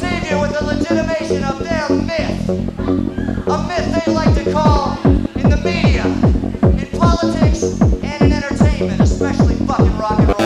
Savior with the legitimation of their myth. A myth they like to call in the media, in politics, and in entertainment, especially fucking rock and roll.